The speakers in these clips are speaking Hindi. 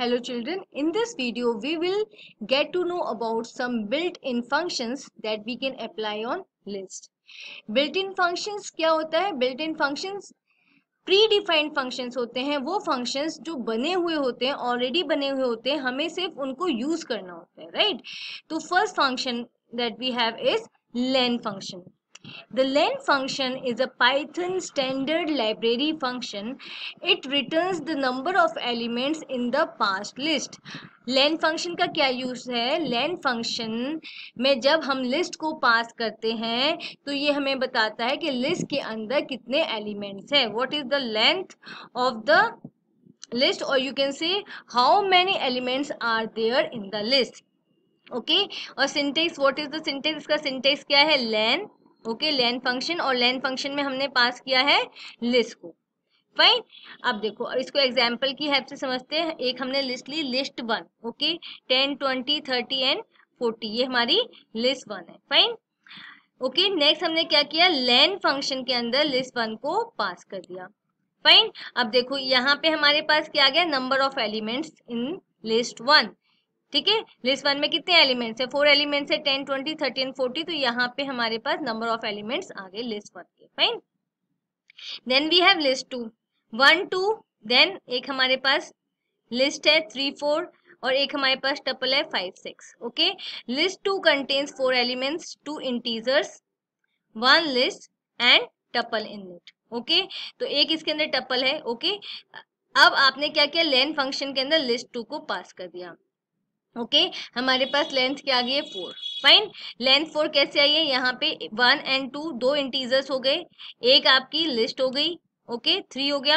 Hello children, in this video we will get to know about some built-in functions that we can apply on list. Built-in functions क्या होता है Built-in functions प्री-डिफाइंड फ़ंक्शंस होते हैं वो फ़ंक्शंस जो बने हुए होते हैं ऑलरेडी बने हुए होते हैं हमें सिर्फ़ उनको यूज़ करना होता है राइट तो first function that we have is len function The len function is a Python standard library function. It returns the number of elements in the past list. len function का क्या यूज़ है len function में जब हम list को पास करते हैं तो ये हमें बताता है कि list के अंदर कितने elements है what is the length of the list or you can say how many elements are there in the list okay? और syntax what is the syntax इसका सिंटेक्स क्या है लेन ओके लेन फ़ंक्शन और लेन फ़ंक्शन में हमने पास किया है लिस्ट को। फाइन अब देखो, इसको एग्ज़ाम्पल की हेल्प से समझते हैं। एक हमने list Lee list one okay? Ten twenty thirty and forty ये हमारी लिस्ट वन है। फाइन ओके नेक्स्ट हमने क्या किया? लेन फ़ंक्शन के अंदर लिस्ट वन को पास कर दिया। फाइन अब देखो, यहाँ पे हमारे पास क्या आ गया? Number of elements in list one ठीक है? लिस्ट वन में कितने एलिमेंट्स है? फोर एलिमेंट्स है ten twenty thirty and forty तो यहाँ पे हमारे पास नंबर ऑफ़ एलिमेंट्स आ गए लिस्ट वन के। Fine then we have list two one two then एक हमारे पास लिस्ट है थ्री फोर और एक हमारे पास टपल है five six okay list two contains four elements two integers one list and tuple in it okay तो एक इसके अंदर टपल है ओके okay? अब आपने क्या किया? लेन फ़ंक्शन के अंदर लिस्ट टू को पास कर दिया। ओके? हमारे पास लेंथ क्या आ गई है फोर फाइन लेंथ फोर कैसे आई है? यहाँ पे वन एंड टू दो इंटीजर्स हो गए। एक आपकी लिस्ट हो गई ओके? Okay, थ्री हो गया।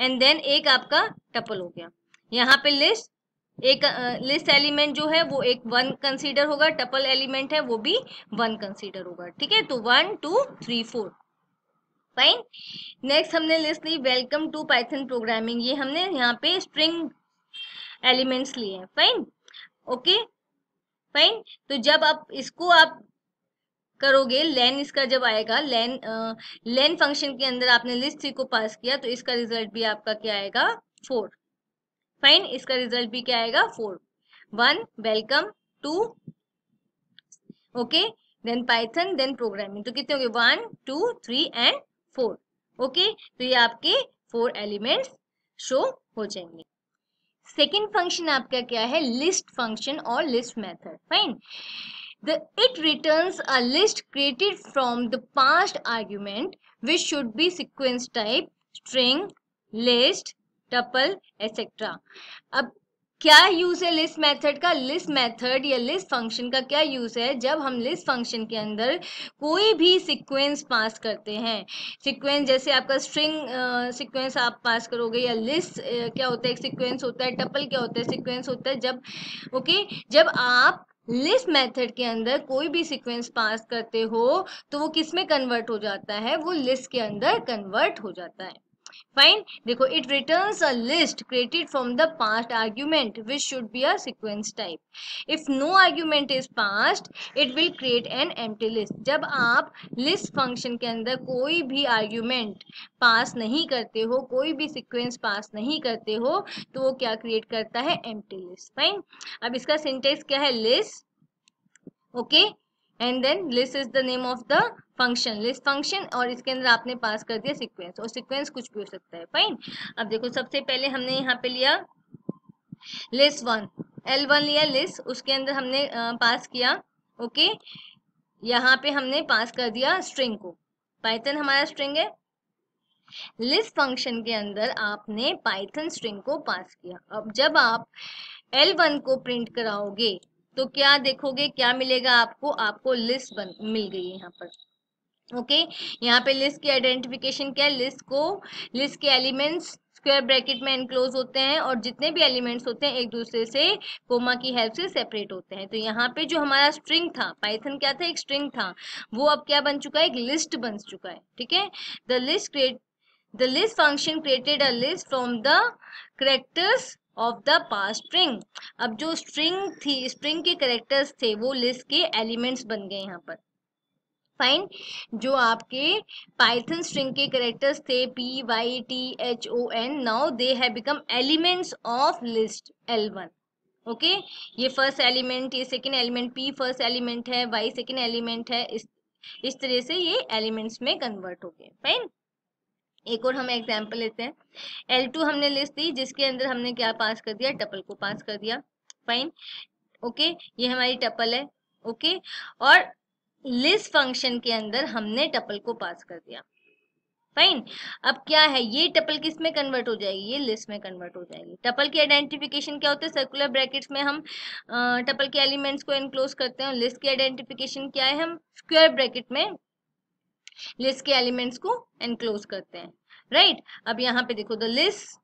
एंड देन एक आपका टपल हो गया। यहाँ पे लिस्ट एक लिस्ट uh, एलिमेंट जो है वो एक वन कंसीडर होगा। टपल एलिमेंट है वो भी वन कंसीडर होगा। ठीक है? तो one two three four fine next हमने लिस्ट ली वेलकम टू पाइथन प्रोग्रामिंग ये हमने यहाँ पे स्ट्रिंग एलिमेंट्स लिए हैं। फाइन ओके फाइन तो जब आप इसको आप करोगे लेन इसका जब आएगा लेन लेन फ़ंक्शन के अंदर आपने लिस्ट थ्री को पास किया तो इसका रिज़ल्ट भी आपका क्या आएगा? फोर फाइन इसका रिज़ल्ट भी क्या आएगा? Four one welcome to okay then Python then programming तो कितने हो गए? One two three and four okay तो ये आपके फोर एलिमेंट्स शो हो जाएँगे। सेकेंड फ़ंक्शन आपका क्या है लिस्ट फ़ंक्शन और list method fine the it returns a list created from the past argument which should be sequence type string list tuple etc अब क्या यूज़ है लिस्ट मेथड का? लिस्ट मेथड या लिस्ट फ़ंक्शन का क्या यूज़ है? जब हम लिस्ट फ़ंक्शन के अंदर कोई भी सीक्वेंस पास करते हैं सीक्वेंस जैसे आपका स्ट्रिंग सीक्वेंस आप पास करोगे या लिस्ट क्या होता है? सीक्वेंस होता है टपल क्या होता है? सीक्वेंस होता है जब ओके okay, जब आप लिस्ट मेथड के अंदर कोई भी सीक्वेंस पास करते हो तो वो किसमें कन्वर्ट हो जाता है? वो लिस्ट के अंदर कन्वर्ट हो जाता है। फाइन देखो it return a list created from the passed argument which should be a type if no argument is passed it will create an M list जब आप लिस्ट फ़ंक्शन के अंदर कोई भी आर्ग्यूमेंट पास नहीं करते हो, कोई भी सिक्वेंस पास नहीं करते हो तो वो क्या क्रिएट करता है? एम लिस्ट फाइन अब इसका सिंटेक्स क्या है? List okay okay? And then list is the name of the function list function और इसके अंदर आपने पास कर दिया सीक्वेंस और सीक्वेंस कुछ भी हो सकता है. फाइन अब देखो, सबसे पहले हमने यहाँ पे लिया लिस्ट वन एल वन लिया लिस्ट उसके अंदर हमने पास किया. Okay okay? यहाँ पे हमने पास कर दिया स्ट्रिंग को. पाइथन हमारा स्ट्रिंग है. लिस्ट फ़ंक्शन के अंदर आपने पाइथन स्ट्रिंग को पास किया. अब जब आप एल वन को प्रिंट कराओगे तो क्या देखोगे, क्या मिलेगा आपको? आपको लिस्ट बन, मिल गई यहाँ पर। Okay okay? यहाँ पे लिस्ट की आइडेंटिफिकेशन क्या है? लिस्ट को लिस्ट के एलिमेंट्स स्क्वायर ब्रैकेट में एनक्लोज होते हैं और जितने भी एलिमेंट्स होते हैं, एक दूसरे से कोमा की हेल्प से सेपरेट होते हैं। तो यहाँ पे जो हमारा स्ट्रिंग था पाइथन क्या था? एक स्ट्रिंग था। वो अब क्या बन चुका है? एक लिस्ट बन चुका है। ठीक है? The list create the list function created a list from the characters of the pass string अब जो स्ट्रिंग थी स्ट्रिंग के करेक्टर्स थे, वो लिस्ट के एलिमेंट्स बन गए यहाँ पर। फाइन जो आपके पाइथन स्ट्रिंग के करेक्टर्स थे P Y T H O N now they have become elements of list L one okay ये फ़र्स्ट एलिमेंट ये second element P first element है वाई सेकेंड एलिमेंट है, इस इस तरह से ये एलिमेंट्स में कन्वर्ट हो गए। फाइन एक और हम एग्ज़ाम्पल लेते हैं। एल टू हमने लिस्ट दी, जिसके अंदर हमने क्या पास कर दिया? टपल को पास कर दिया। फाइन ओके ये हमारी टपल है। ओके और लिस्ट फ़ंक्शन के अंदर हमने टपल को पास कर दिया। फाइन अब क्या है? ये टपल किसमें कन्वर्ट हो जाएगी? ये लिस्ट में कन्वर्ट हो जाएगी। टपल की आइडेंटिफिकेशन क्या होता है? सर्कुलर ब्रैकेट्स में हम टपल के एलिमेंट्स को इनक्लोज करते हैं लिस्ट की आइडेंटिफिकेशन क्या है? हम स्क्वायर ब्रैकेट में लिस्ट के एलिमेंट्स को एनक्लोज करते हैं। राइट? अब यहाँ पे देखो the list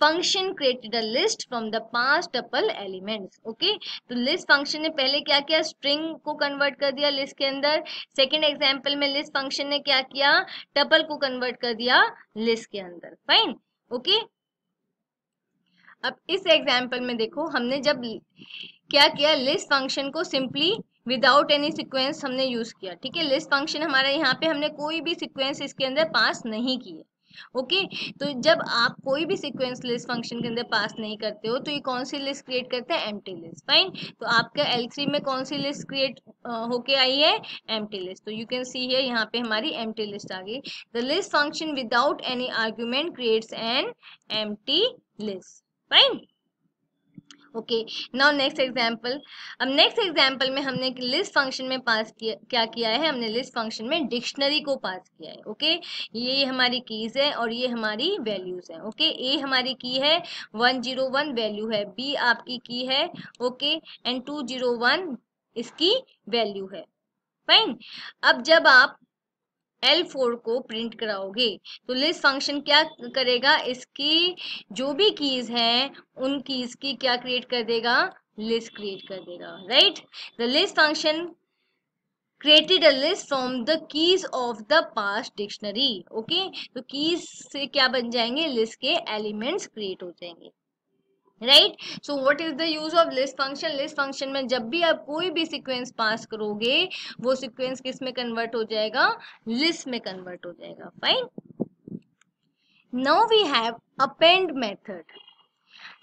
function created a list from the pass tuple elements okay तो लिस्ट फ़ंक्शन ने पहले क्या किया? स्ट्रिंग को कन्वर्ट कर दिया लिस्ट के अंदर. सेकेंड एग्ज़ाम्पल में लिस्ट फ़ंक्शन ने क्या किया? टपल को कन्वर्ट कर दिया लिस्ट के अंदर. फाइन ओके अब इस एग्ज़ाम्पल में देखो, हमने जब क्या किया? लिस्ट फ़ंक्शन को सिंपली विदाउट एनी सिक्वेंस हमने यूज़ किया. ठीक है? लिस्ट फ़ंक्शन हमारा यहाँ पे हमने कोई भी सिक्वेंस इसके अंदर पास नहीं किए. ओके? तो जब आप कोई भी सिक्वेंस लिस्ट फ़ंक्शन के अंदर पास नहीं करते हो तो ये कौन सी लिस्ट क्रिएट करते हैं? एम्प्टी लिस्ट फाइन तो आपका एल थ्री में कौन सी लिस्ट क्रिएट होके आई है? एम्प्टी लिस्ट तो यू कैन सी है यहाँ पे हमारी एम्प्टी लिस्ट आ गई। The list function without any argument creates an empty list fine okay now next example अब नेक्स्ट एग्जांपल में हमने लिस्ट फ़ंक्शन में पास किया, क्या किया है? हमने लिस्ट फ़ंक्शन में डिक्शनरी को पास किया है ओके ये हमारी कीज है और ये हमारी वैल्यूज़ है ओके ए हमारी की है वन ज़ीरो वन वैल्यू है बी आपकी की है okay and two zero one इसकी वैल्यू है। फाइन अब जब आप L4 को प्रिंट कराओगे तो लिस्ट फ़ंक्शन क्या करेगा? इसकी जो भी कीज हैं, उन कीज की क्या क्रिएट कर देगा? लिस्ट क्रिएट कर देगा right the list function created a list from the keys of the past dictionary, okay? तो keys से क्या बन जाएँगे? list के elements create हो जाएँगे। Right so what is the use of list function list function में जब भी आप कोई भी सीक्वेंस पास करोगे, वो सीक्वेंस किसमें कन्वर्ट हो जाएगा? लिस्ट में कन्वर्ट हो जाएगा। Fine now we have append method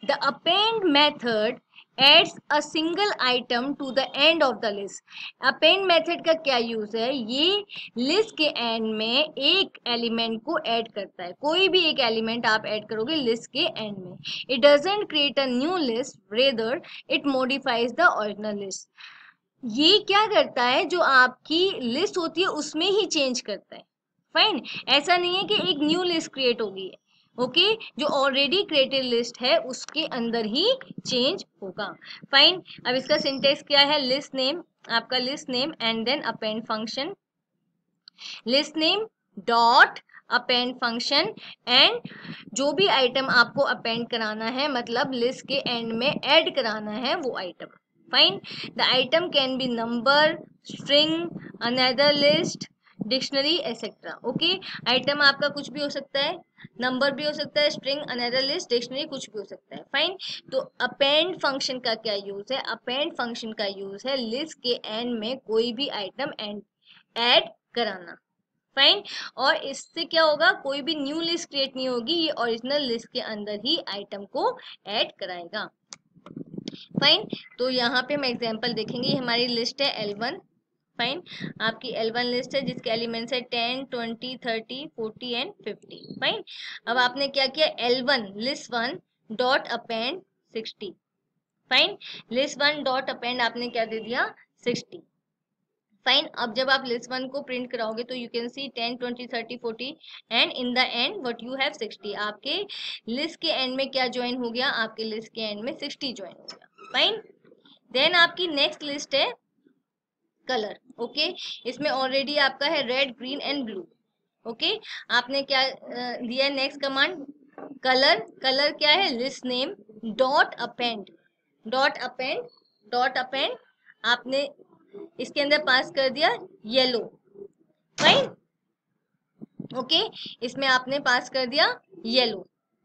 the append method adds a single item to the end of the list append method का क्या यूज़ है? ये लिस्ट के एंड में एक एलिमेंट को ऐड करता है। कोई भी एक एलिमेंट आप ऐड करोगे लिस्ट के एंड में। It doesn't create a new list rather it modifies the original list ये क्या करता है? जो आपकी लिस्ट होती है, उसमें ही चेंज करता है। फाइन ऐसा नहीं है कि एक न्यू लिस्ट क्रिएट होगी ओके? जो ऑलरेडी क्रिएटेड लिस्ट है, उसके अंदर ही चेंज होगा। फाइन अब इसका सिंटेक्स क्या है? लिस्ट नेम आपका list name and then append function list name dot append function and जो भी आइटम आपको अपेंड कराना है मतलब लिस्ट के एंड में ऐड कराना है, वो item fine the item can be number string another list dictionary etcetera okay item आपका कुछ भी हो सकता है। नंबर भी हो सकता है, स्ट्रिंग अनदर लिस्ट डिक्शनरी कुछ भी हो सकता है। फाइन तो अपेंड फ़ंक्शन का क्या यूज़ है? अपेंड फ़ंक्शन का यूज़ है लिस्ट के एंड में कोई भी आइटम एंड ऐड कराना। फाइन और इससे क्या होगा? कोई भी न्यू लिस्ट क्रिएट नहीं होगी, ये ओरिजिनल लिस्ट के अंदर ही आइटम को ऐड कराएगा। फाइन तो यहाँ पे हम एग्जांपल देखेंगे। हमारी लिस्ट है एल वन फाइन। आपकी एल वन लिस्ट है, जिसके एलिमेंट्स है ten, twenty, thirty, forty and fifty. Fine. अब आपने क्या किया? L one list one dot append sixty fine. List one dot append आपने क्या दे दिया? Sixty fine. अब जब आप लिस्ट वन को प्रिंट कराओगे तो you can see ten, twenty, thirty, forty and in the end what you have sixty आपके लिस्ट के एंड में क्या ज्वाइन हो गया? आपके लिस्ट के एंड में सिक्सटी ज्वाइन हो गया। फाइन। देन आपकी नेक्स्ट लिस्ट है कलर, ओके? इसमें ऑलरेडी आपका है red green and blue okay? आपने क्या दिया नेक्स्ट कमांड कलर कलर क्या है? List name dot append dot append dot append आपने इसके अंदर पास कर दिया येलो फाइन ओके? इसमें आपने पास कर दिया येलो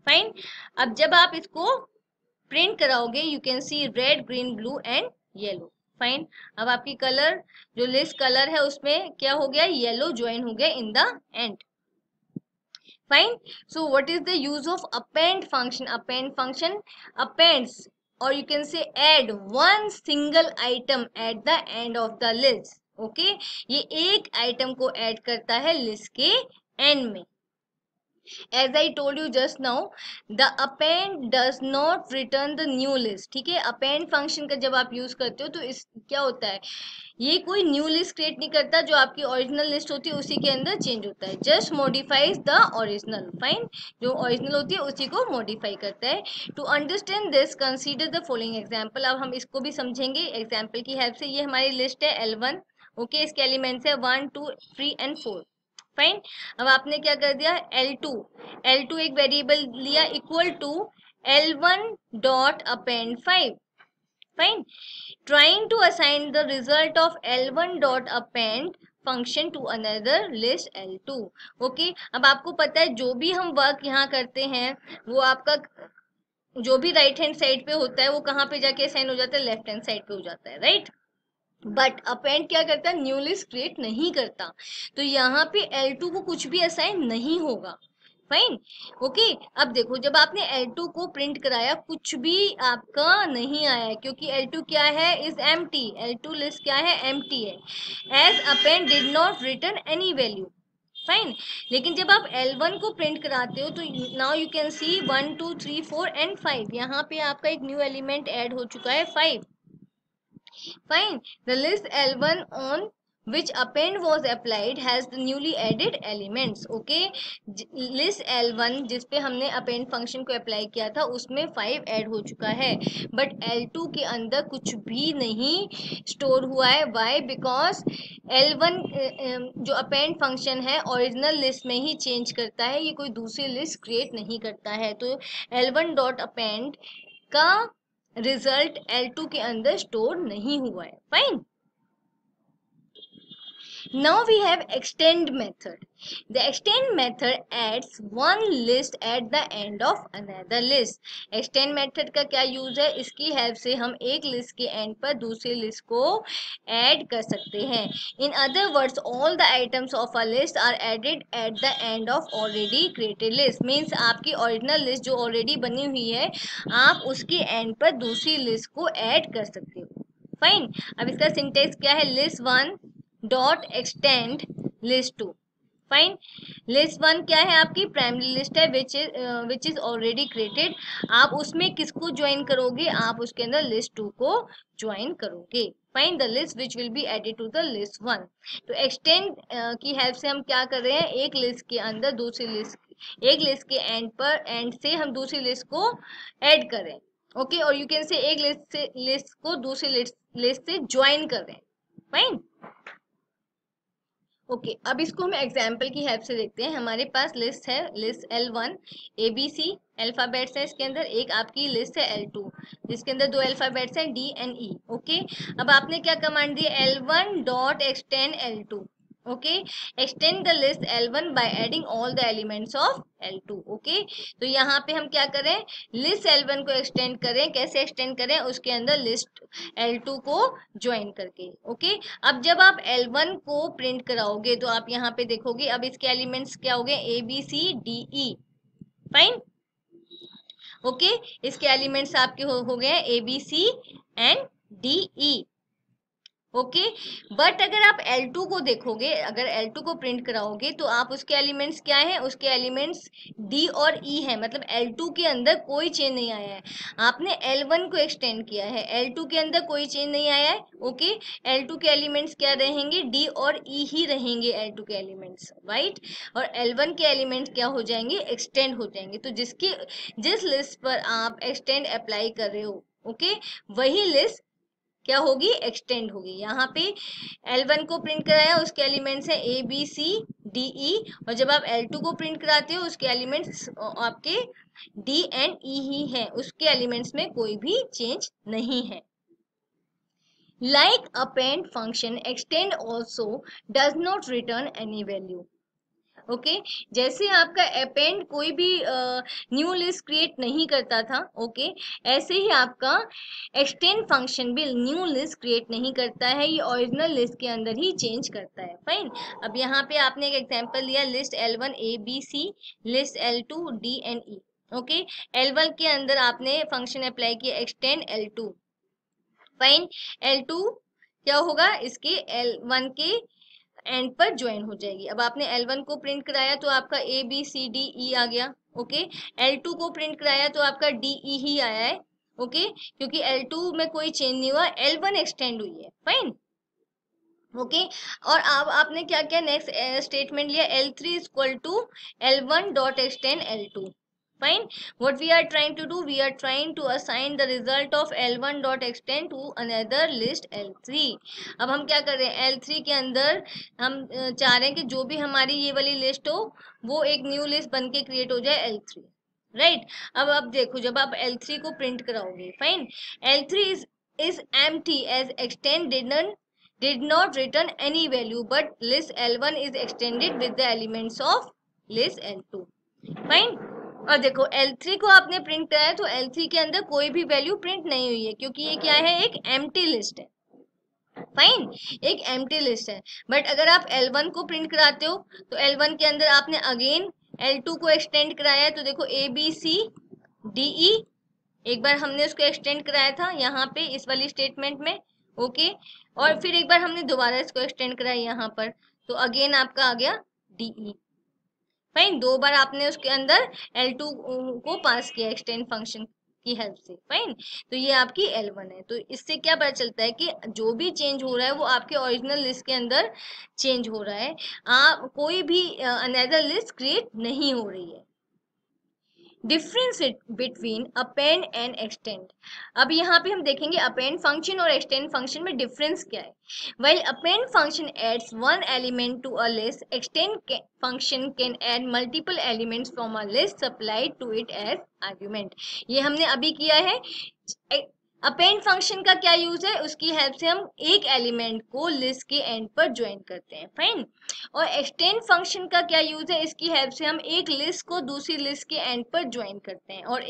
फाइन अब जब आप इसको प्रिंट कराओगे you can see red green blue and yellow fine अब आपकी कलर जो लिस्ट कलर है उसमें क्या हो गया? येलो ज्वाइन हो गया in the end fine so what is the use of append function append function appends और you can say add one single item at the end of the list okay ये एक आइटम को एड करता है लिस्ट के एंड में. As I told you just now the append does not return the new list ठीक है? अपेंड फ़ंक्शन का जब आप यूज़ करते हो तो इस, क्या होता है? ये कोई न्यू लिस्ट क्रिएट नहीं करता, जो आपकी ओरिजिनल लिस्ट होती है, उसी के अंदर चेंज होता है। Just modifies the original fine जो ओरिजिनल होती है, उसी को मॉडिफाई करता है। To understand this consider the following example अब हम इसको भी समझेंगे। एग्ज़ाम्पल की हेल्प से ये हमारी लिस्ट है एल वन ओके इसके एलिमेंट्स है one two three and four fine अब आपने क्या कर दिया? L2 L2 एक वेरिएबल लिया equal to L1 dot append five fine trying to assign the result of L1 dot append function to another list L2 okay अब आपको पता है, जो भी हम वर्क यहाँ करते हैं, वो आपका जो भी राइट हैंड साइड पे होता है, वो कहाँ पे जाके असाइन हो जाता है? लेफ़्ट हैंड साइड पे हो जाता है राइट right? बट अपेंड क्या करता है? न्यू लिस्ट क्रिएट नहीं करता। तो यहाँ पे L2 को कुछ भी असाइन नहीं होगा। फाइन ओके अब देखो, जब आपने L2 को प्रिंट कराया, कुछ भी आपका नहीं आया क्योंकि L2 क्या है? Is empty L two list क्या है? एम टी है। As append did not return any value fine लेकिन जब आप L1 को प्रिंट कराते हो तो now you can see one two three four and five यहाँ पे आपका एक न्यू एलिमेंट ऐड हो चुका है five fine. The list l1 on which append was applied has the newly added elements, okay? J, list l1 one जिस हमने अपेंड फ़ंक्शन को अप्लाई किया था, उसमें फाइव एड हो चुका है। बट एल टू के अंदर कुछ भी नहीं स्टोर हुआ है। वाई बिकॉज़ एल वन जो अपेंड फ़ंक्शन है ओरिजिनल लिस्ट में ही चेंज करता है। ये कोई दूसरी लिस्ट क्रिएट नहीं करता है। तो एल वन डॉट अपेंड का रिज़ल्ट L2 के अंदर स्टोर नहीं हुआ है। Fine Now we have extend method. The extend method adds one list at the end of another list. Extend method का क्या यूज़ है? इसकी हेल्प से हम एक लिस्ट के एंड पर दूसरी लिस्ट को ऐड कर सकते हैं. In other words all the items of a list are added at the end of already created list means आपकी ओरिजिनल लिस्ट जो ऑलरेडी बनी हुई है, आप उसके एंड पर दूसरी लिस्ट को ऐड कर सकते हो. फाइन अब इसका सिंटेक्स क्या है? List one dot extend list two. Fine list one क्या है आपकी? प्राइमरी लिस्ट है which is which is already created आप उसमें किसको ज्वाइन करोगे? आप उसके अंदर लिस्ट टू को ज्वाइन करोगे। Fine the list which will be added to the list one तो एक्सटेंड uh, की हेल्प से हम क्या कर रहे हैं? एक लिस्ट के अंदर दूसरी लिस्ट एक लिस्ट के एंड पर एंड से हम दूसरी लिस्ट को ऐड करें ओके और यू कैन से एक लिस्ट से लिस्ट को दूसरी लिस्ट लिस्ट से ज्वाइन कर फाइन ओके okay, अब इसको हम एग्ज़ाम्पल की हेल्प से देखते हैं। हमारे पास लिस्ट है list L one A B C alphabets है इसके अंदर एक आपकी लिस्ट है एल टू जिसके अंदर दो अल्फ़ाबेट्स हैं डी एंड ई ओके? अब आपने क्या command the L one dot extend L two okay extend the list l1 by adding all the elements of l2 okay तो यहाँ पे हम क्या करें list l1 को extend करें कैसे extend करें उसके अंदर list l2 को join करके okay अब जब आप l1 को print कराओगे तो आप यहाँ पे देखोगे अब इसके elements क्या हो गए a b c d e fine okay okay? इसके एलिमेंट्स आपके हो, हो गए A B C and D E okay? But अगर आप L2 को देखोगे, अगर L2 को प्रिंट कराओगे तो आप उसके एलिमेंट्स क्या है? उसके एलिमेंट्स D और E है। मतलब L2 के अंदर कोई चेंज नहीं आया है। आपने L1 को एक्सटेंड किया है। L2 के अंदर कोई चेंज नहीं आया है। ओके? Okay? L2 के एलिमेंट्स क्या रहेंगे? D और E ही रहेंगे L2 के एलिमेंट्स राइट और L1 के एलिमेंट्स क्या हो जाएँगे? एक्सटेंड हो जाएँगे। तो जिसकी, जिस लिस्ट पर आप एक्सटेंड अप्लाई कर रहे हो, ओके? okay? वही लिस्ट क्या होगी? एक्सटेंड होगी। यहाँ पे L1 को प्रिंट कराया, उसके एलिमेंट्स है ए बी सी डी ई और जब आप L2 को प्रिंट कराते हो, उसके एलिमेंट्स आपके D एंड E ही हैं। उसके एलिमेंट्स में कोई भी चेंज नहीं है। Like append function, extend also does not return any value. Okay okay? जैसे आपका अपेंड कोई भी न्यू लिस्ट क्रिएट नहीं करता था, ओके okay? ऐसे ही आपका एक्सटेंड फ़ंक्शन भी न्यू लिस्ट क्रिएट नहीं करता है, ये ओरिजिनल लिस्ट के अंदर ही चेंज करता है फाइन अब यहाँ पे आपने एक एग्जांपल लिया list L one A B C list L two D and E okay L one के अंदर आपने फ़ंक्शन अप्लाई किया extend L two fine L two क्या होगा इसके एल वन के एंड पर ज्वाइन हो जाएगी। अब आपने एल वन को प्रिंट कराया तो आपका ए बी सी डी ई आ गया ओके एल टू को प्रिंट कराया तो आपका डी ई ही आया है ओके क्योंकि एल टू में कोई चेंज नहीं हुआ एल वन एक्सटेंड हुई है फाइन ओके okay? और अब आपने क्या किया? नेक्स्ट स्टेटमेंट लिया L three is equal to L one dot extend L two fine what we are trying to do we are trying to assign the result of l1 dot extend to another list l3 अब हम क्या कर रहे हैं l3 के अंदर हम चाह रहे हैं कि जो भी हमारी ये वाली लिस्ट हो वो एक न्यू लिस्ट बन के क्रिएट हो जाए l3 राइट right? अब अब देखो जब आप L3 को प्रिंट कराओगे fine L3 is is empty as extend didn't did not return any value but list L1 is extended with the elements of list L2 fine और देखो L3 को आपने प्रिंट कराया तो L3 के अंदर कोई भी वैल्यू प्रिंट नहीं हुई है, क्योंकि ये क्या है, एक एम लिस्ट है। फाइन एक एम्प्टी लिस्ट है। बट अगर आप L1 को प्रिंट कराते हो तो L1 के अंदर आपने अगेन L2 को एक्सटेंड कराया है तो देखो ए बी सी डी ई एक बार हमने उसको एक्सटेंड कराया था, यहाँ पे, इस वाली स्टेटमेंट में ओके और फिर एक बार हमने दोबारा इसको एक्सटेंड कराया यहाँ पर तो अगेन आपका आ गया डी डीई फाइन दो बार आपने उसके अंदर एल टू को पास किया एक्सटेंड फ़ंक्शन की हेल्प से। फाइन तो ये आपकी एल वन है। तो इससे क्या पता चलता है कि जो भी चेंज हो रहा है, वो आपके ओरिजिनल लिस्ट के अंदर चेंज हो रहा है। आप कोई भी अनदर लिस्ट क्रिएट नहीं हो रही है। Difference between append and extend अब यहाँ पे हम देखेंगे अपेंड फ़ंक्शन और एक्सटेंड फ़ंक्शन में डिफरेंस क्या है। Well append function adds one element to a list extend function can add multiple elements from a list supply to it as argument ये हमने अभी किया है। अपेंड फ़ंक्शन का क्या यूज़ है? उसकी हेल्प से हम एक एलिमेंट को लिस्ट के एंड पर ज्वाइन करते हैं फाइन और एक्सटेंड फ़ंक्शन का क्या यूज़ है? इसकी हेल्प से हम एक लिस्ट को दूसरी लिस्ट के एंड पर ज्वाइन करते हैं। और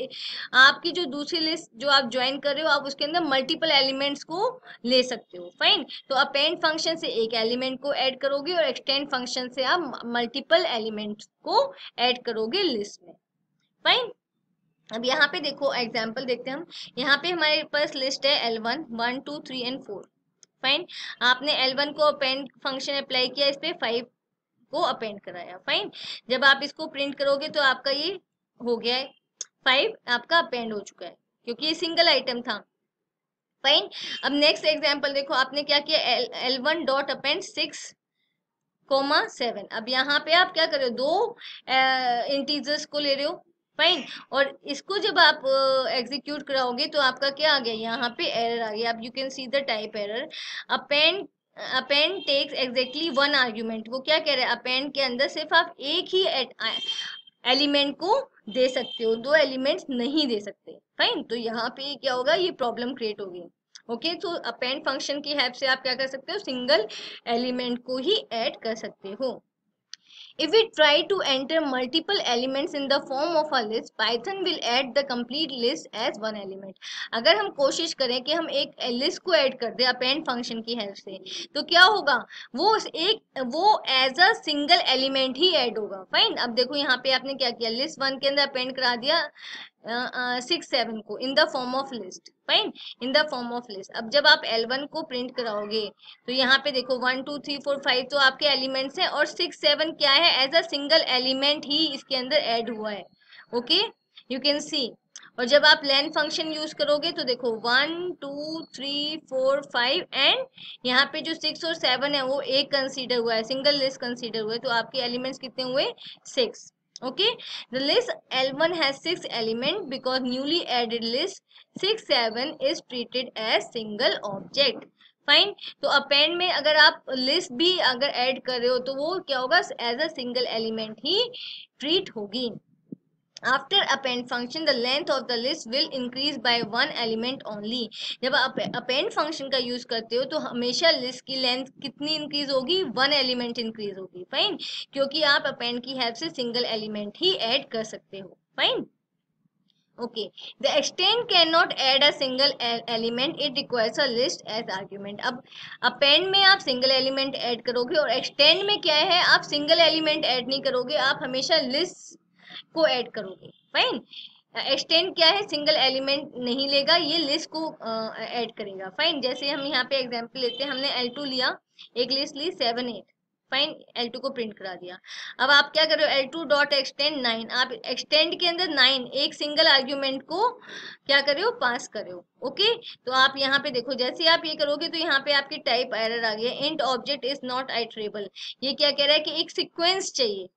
आपकी जो दूसरी लिस्ट जो आप ज्वाइन कर रहे हो, आप उसके अंदर मल्टीपल एलिमेंट्स को ले सकते हो फाइन तो अपेंड फ़ंक्शन से एक एलिमेंट को ऐड करोगे और एक्सटेंड फ़ंक्शन से आप मल्टीपल एलिमेंट्स को ऐड करोगे लिस्ट में फाइन अब यहाँ पे देखो एग्ज़ाम्पल देखते हैं हम। यहाँ पे हमारे पास लिस्ट है L one one two three and four fine आपने एल वन को अपेंड फ़ंक्शन अप्लाई किया, इस पे फाइव को अपेंड कराया। फाइन जब आप इसको प्रिंट करोगे तो आपका ये हो गया है। फाइव आपका अपेंड हो चुका है, क्योंकि ये सिंगल आइटम था। फाइन अब नेक्स्ट एग्ज़ाम्पल देखो, आपने क्या किया? L one dot append six comma seven अब यहाँ पे आप क्या कर रहे हो? दो इंटीजर्स को ले रहे हो। फाइन। और इसको जब आप एग्जीक्यूट कराओगे तो आपका क्या आ गया? यहाँ पे एरर आ गया। आप you can see the type error append append takes exactly one argument वो क्या कह रहे हैं? अपेंड के अंदर सिर्फ़ आप एक ही एलिमेंट को दे सकते हो। दो एलिमेंट्स नहीं दे सकते। फाइन? तो यहाँ पे क्या होगा? ये प्रॉब्लम क्रिएट होगी ओके तो अपेंड फ़ंक्शन की हेल्प से आप क्या कर सकते हो? सिंगल एलिमेंट को ही ऐड कर सकते हो। If we try to enter multiple elements in the form of a list, Python will add the complete list as one element. अगर हम कोशिश करें कि हम एक लिस्ट को ऐड कर दें अपेंड फ़ंक्शन की हेल्प से तो क्या होगा? वो एक वो एज अ सिंगल एलिमेंट ही ऐड होगा। फाइन अब देखो यहाँ पे आपने क्या किया? लिस्ट वन के अंदर अपेंड करा दिया। सिक्स सेवन को in the form of list fine in the form of list अब जब आप एल वन को प्रिंट कराओगे तो यहाँ पे देखो one two three four five तो आपके एलिमेंट्स हैं और सिक्स सेवन क्या है? एज अ सिंगल एलिमेंट ही इसके अंदर ऐड हुआ है। ओके यू कैन सी और जब आप लेन फ़ंक्शन यूज़ करोगे तो देखो one two three four five and यहाँ पे जो सिक्स और सेवन है, वो एक कंसीडर हुआ है सिंगल लिस्ट कंसीडर हुआ है तो आपके एलिमेंट्स कितने हुए? Six okay the list l1 has six element because newly added list 6 7 is treated as single object fine तो अपेंड में अगर आप लिस्ट भी अगर ऐड कर रहे हो तो वो क्या होगा एज अ सिंगल एलिमेंट ही ट्रीट होगी after append function the length of the list will increase by one element only जब आप append function का यूज़ करते हो तो हमेशा लिस्ट की लेंथ कितनी इंक्रीज होगी वन एलिमेंट इंक्रीज होगी फाइन क्योंकि आप append की हेल्प से सिंगल एलिमेंट ही ऐड कर सकते हो fine okay the extend cannot add a single element it requires a list as argument अब append में आप single element add करोगे और extend में क्या है आप single element add नहीं करोगे आप हमेशा list को ऐड करोगे। फाइन एक्सटेंड क्या है? सिंगल एलिमेंट नहीं लेगा, ये लिस्ट को ऐड करेगा। फाइन जैसे हम यहाँ पे एग्जांपल लेते हैं, हमने एल टू लिया, एक लिस्ट ली seven eight fine L two को प्रिंट करा दिया। अब आप क्या करो L two dot extend nine आप एक्सटेंड के अंदर नाइन एक सिंगल आर्ग्यूमेंट को क्या करे हो? पास करे हो। ओके तो आप यहाँ पे देखो, जैसे आप ये करोगे तो यहाँ पे आपकी टाइप एरर आ गया। Int object is not iterable ये क्या कह रहा है कि एक सिक्वेंस चाहिए।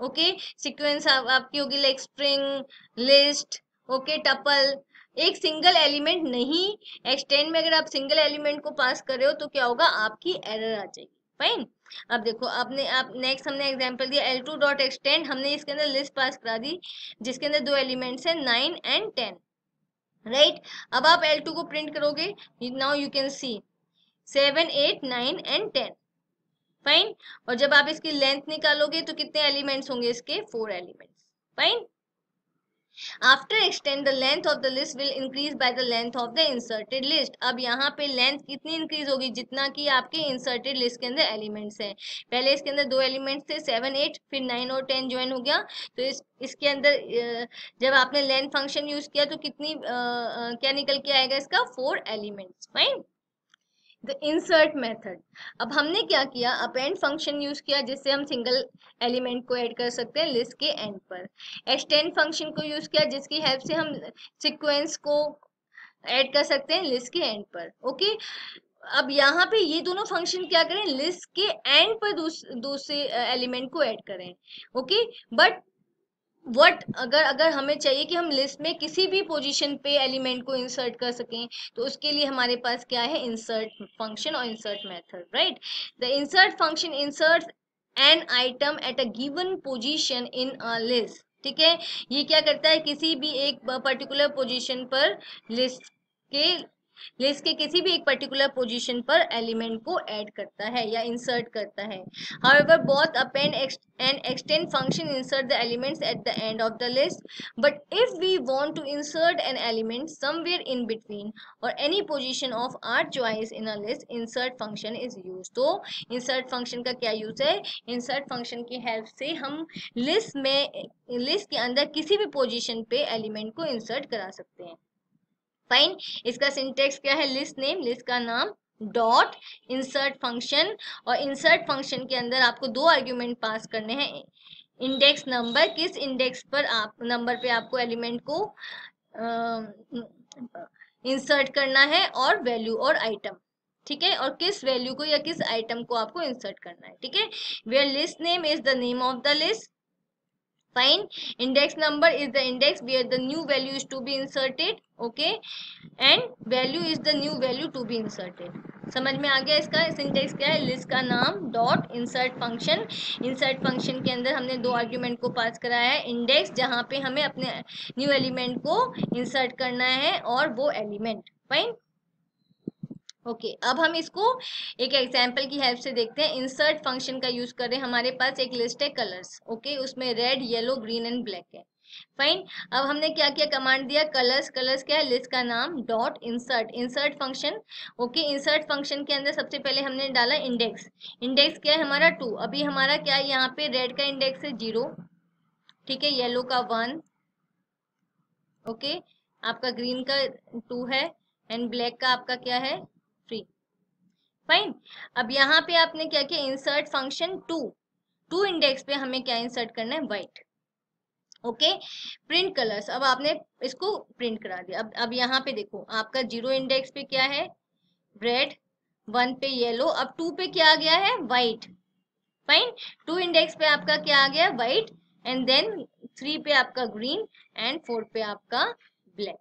ओके? सीक्वेंस आपकी होगी like string list okay tuple एक सिंगल एलिमेंट नहीं एक्सटेंड में अगर आप सिंगल एलिमेंट को पास कर रहे हो तो क्या होगा? आपकी एरर आ जाएगी। फाइन अब देखो, आपने, आप नेक्स्ट हमने एग्जांपल दिया एल टू डॉट एक्सटेंड हमने इसके अंदर लिस्ट पास करा दी, जिसके अंदर दो एलिमेंट्स हैं नाइन एंड टेन राइट अब आप एल टू को प्रिंट करोगे now you can see seven eight nine and ten fine और जब आप इसकी लेंथ निकालोगे तो कितने एलिमेंट्स होंगे इसके? Four elements fine after extend the length of the list will increase by the length of the inserted list अब यहाँ पे लेंथ कितनी इंक्रीज होगी? जितना कि आपके इंसर्टेड लिस्ट के अंदर एलिमेंट्स हैं। पहले इसके अंदर दो एलिमेंट्स थे सेवन एट फिर नाइन और टेन ज्वाइन हो गया। तो इस इसके अंदर जब आपने लेंथ फ़ंक्शन यूज़ किया तो कितनी आ, क्या निकल के आएगा इसका? Four elements fine the insert method अब हमने क्या किया? अपेंड फ़ंक्शन यूज़ किया, जिससे हम सिंगल एलिमेंट को ऐड कर सकते हैं लिस्ट के एंड पर. एक्सटेंड फ़ंक्शन को यूज़ किया, जिसकी हेल्प से हम सिक्वेंस को ऐड कर सकते हैं लिस्ट के एंड पर. ओके अब यहाँ पे ये दोनों फ़ंक्शन क्या करें? लिस्ट के एंड पर दूसरे एलिमेंट को ऐड करें. ओके बट वट अगर अगर हमें चाहिए कि हम लिस्ट में किसी भी पोजीशन पे एलिमेंट को इंसर्ट कर सकें तो उसके लिए हमारे पास क्या है? इंसर्ट फ़ंक्शन और insert method right the insert function insert an item at a given position in a list ठीक है? ये क्या करता है? किसी भी एक पर्टिकुलर पोजीशन पर लिस्ट के लिस्ट के किसी भी एक पर्टिकुलर पोजीशन पर एलिमेंट को ऐड करता है या इंसर्ट करता है। However both append and extend function insert the elements at the end of the list but if we want to insert an element somewhere in between और any position of our choice in a list insert function is use तो इंसर्ट फ़ंक्शन का क्या यूज़ है? इंसर्ट फ़ंक्शन की हेल्प से हम लिस्ट में लिस्ट के अंदर किसी भी पोजिशन पे एलिमेंट को इंसर्ट करा सकते हैं। फाइन इसका सिंटेक्स क्या है? लिस्ट नेम लिस्ट का नाम डॉट इंसर्ट फ़ंक्शन और इंसर्ट फ़ंक्शन के अंदर आपको दो आर्ग्यूमेंट पास करने हैं। इंडेक्स नंबर किस इंडेक्स पर आप नंबर पे आपको एलिमेंट को इंसर्ट करना है और वैल्यू और आइटम ठीक है? और किस वैल्यू को या किस आइटम को आपको इंसर्ट करना है, ठीक है? Where list name is the name of the list fine. Index number is the index where the new value is to be inserted, okay? And value is the new value to be inserted. समझ में आ गया इसका? सिंटेक्स क्या है? लिस्ट का नाम dot insert function insert function के अंदर हमने दो आर्ग्यूमेंट को पास कराया है। इंडेक्स जहाँ पे हमें अपने न्यू एलिमेंट को इंसर्ट करना है और वो एलिमेंट फाइन ओके okay, अब हम इसको एक एग्ज़ाम्पल की हेल्प से देखते हैं। इंसर्ट फ़ंक्शन का यूज़ कर रहे हैं। हमारे पास एक लिस्ट है कलर्स ओके okay, उसमें red yellow green and black है। फाइन अब हमने क्या किया? कमांड दिया कलर्स कलर्स क्या है? लिस्ट का नाम dot insert insert function okay insert function के अंदर सबसे पहले हमने डाला इंडेक्स इंडेक्स क्या है? हमारा टू अभी हमारा क्या है? यहाँ पे रेड का इंडेक्स है ज़ीरो ठीक है? येलो का वन ओके okay, आपका ग्रीन का टू है एंड ब्लैक का आपका क्या है? फाइन अब यहाँ पे आपने क्या किया? Insert function two two index पे हमें क्या इंसर्ट करना है? वाइट ओके प्रिंट कलर्स अब आपने इसको प्रिंट करा दिया। अब अब यहाँ पे देखो, आपका ज़ीरो इंडेक्स पे क्या है? रेड वन पे येलो अब टू पे क्या आ गया है? वाइट फाइन टू इंडेक्स पे आपका क्या आ गया? व्हाइट एंड देन थ्री पे आपका ग्रीन एंड फोर पे आपका ब्लैक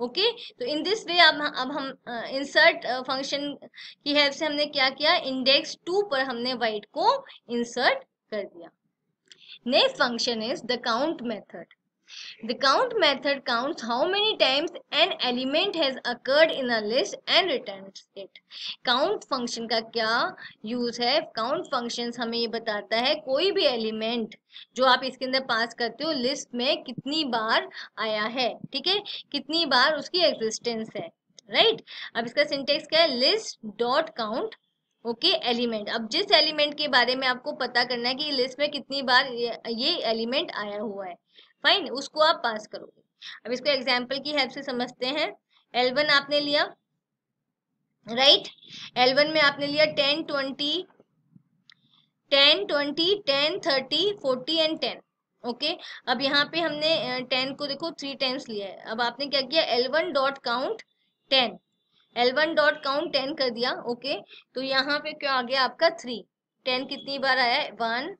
ओके तो इन दिस वे अब अब हम इंसर्ट फ़ंक्शन की हेल्प से हमने क्या किया? इंडेक्स टू पर हमने वाइट को इंसर्ट कर दिया। Next function is the count method The count method counts how many times an element has occurred in a list and returns it. Count function का क्या use है count functions हमें ये बताता है कोई भी element जो आप इसके अंदर पास करते हो लिस्ट में कितनी बार आया है ठीक है कितनी बार उसकी एग्जिस्टेंस है राइट right? अब इसका सिंटेक्स क्या है list dot count okay okay, element. अब जिस एलिमेंट के बारे में आपको पता करना है कि लिस्ट में कितनी बार ये एलिमेंट आया हुआ है। फाइन उसको आप पास करोगे। अब इसको एग्ज़ाम्पल की हेल्प से समझते हैं। एल आपने लिया राइट right? एल में आपने लिया ten twenty ten twenty ten thirty forty and ten okay? अब यहाँ पे हमने टेन को देखो थ्री टेंस लिया है। अब आपने क्या किया? L one dot count ten L one dot count ten कर दिया ओके तो यहाँ पे क्या आ गया आपका? थ्री टेन कितनी बार आया one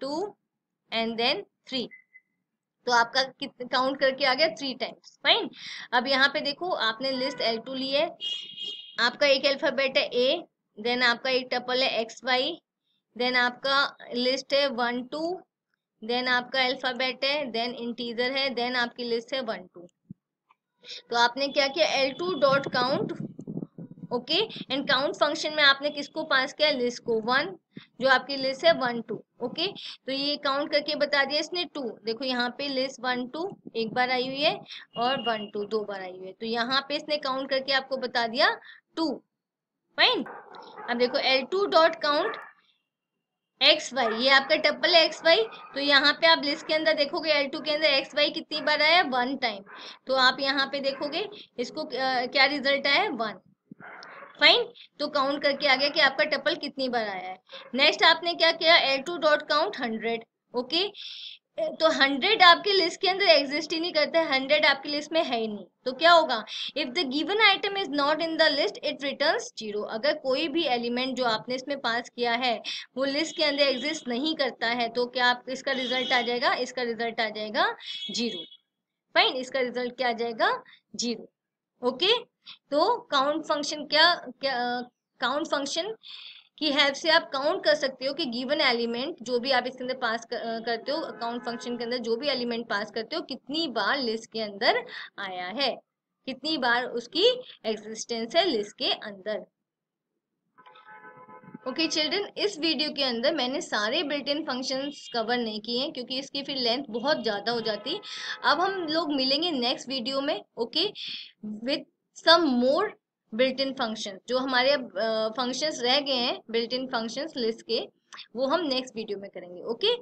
two and then three तो आपका काउंट करके आ गया थ्री टाइम्स फाइन अब यहाँ पे देखो, आपने लिस्ट एल टू ली है। आपका एक अल्फ़ाबेट है ए देन आपका एक टपल है एक्स वाई देन आपका लिस्ट है वन टू देन आपका अल्फ़ाबेट है देन इंटीजर है देन आपकी लिस्ट है वन टू तो आपने क्या किया? L two dot count okay and count function में आपने किसको पास किया? लिस्ट को। वन जो आपकी लिस्ट है वन टू ओके तो ये काउंट करके बता दिया इसने टू देखो यहाँ पे लिस्ट वन टू एक बार आई हुई है और वन टू दो बार आई हुई है। तो यहाँ पे इसने काउंट करके आपको बता दिया टू फाइन अब देखो L two dot count X Y ये आपका टप्पल है एक्स वाई तो यहाँ पे आप लिस्ट के अंदर देखोगे एल टू के अंदर एक्स वाई कितनी बार आया वन टाइम तो आप यहाँ पे देखोगे, इसको क्या रिज़ल्ट आया वन फाइन तो काउंट करके आ गया कि आपका टप्पल कितनी बार आया है। नेक्स्ट आपने क्या किया? L two dot count hundred okay तो हंड्रेड आपकी लिस्ट के अंदर एग्जिस्ट ही नहीं करता है, हंड्रेड आपकी लिस्ट में है ही नहीं। तो क्या होगा? If the given item is not in the list it return zero अगर कोई भी एलिमेंट जो आपने इसमें पास किया है, वो लिस्ट के अंदर एग्जिस्ट नहीं करता है तो क्या आप, इसका रिज़ल्ट आ जाएगा? इसका रिज़ल्ट आ जाएगा ज़ीरो फाइन इसका रिज़ल्ट क्या आ जाएगा? ज़ीरो ओके तो काउंट फ़ंक्शन क्या क्या काउंट फ़ंक्शन की हेल्प से आप काउंट कर सकते हो कि गिवन एलिमेंट जो भी आप इसके अंदर पास करते हो अकाउंट फ़ंक्शन के अंदर जो भी एलिमेंट पास करते हो कितनी बार लिस्ट के अंदर आया है? कितनी बार उसकी एग्जिस्टेंस है लिस्ट के अंदर? ओके okay, चिल्ड्रन इस वीडियो के अंदर मैंने सारे बिल्ट इन फ़ंक्शंस कवर नहीं किए हैं क्योंकि इसकी फिर लेंथ बहुत ज़्यादा हो जाती अब हम लोग मिलेंगे नेक्स्ट वीडियो में okay with some more built in function जो हमारे फ़ंक्शंस रह गए हैं बिल्ट इन फ़ंक्शंस लिस्ट के, वो हम नेक्स्ट वीडियो में करेंगे ओके